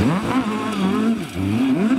Mm-hmm.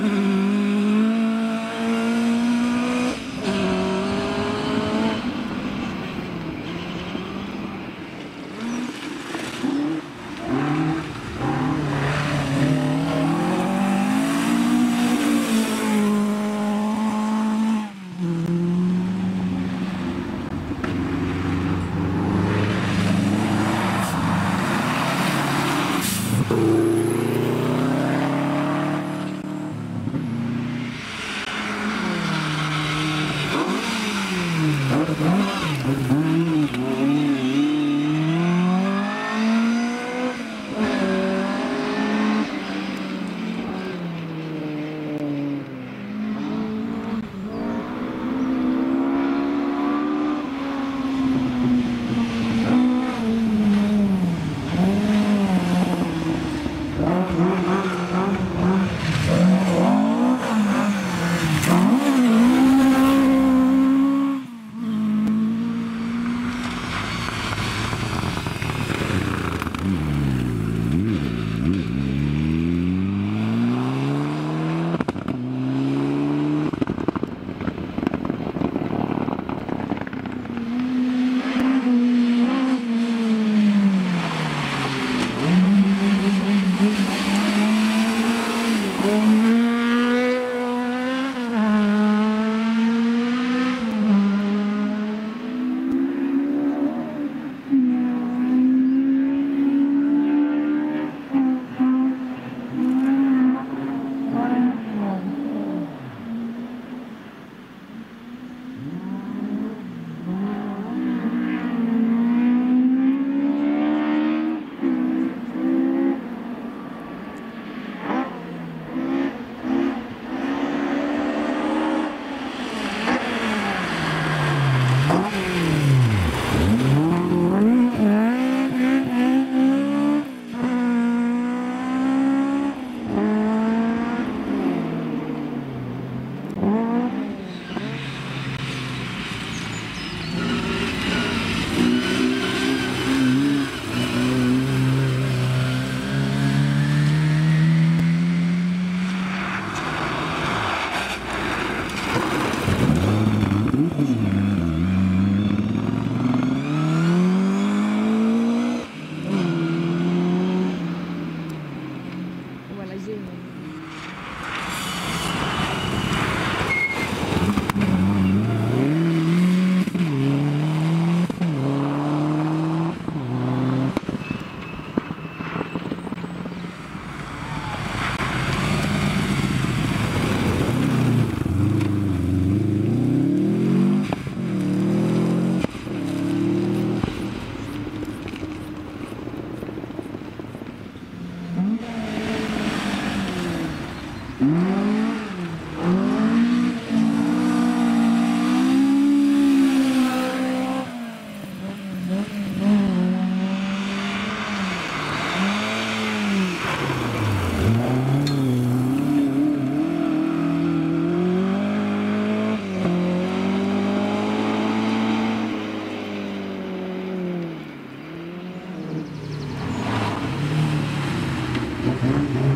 Mm-hmm.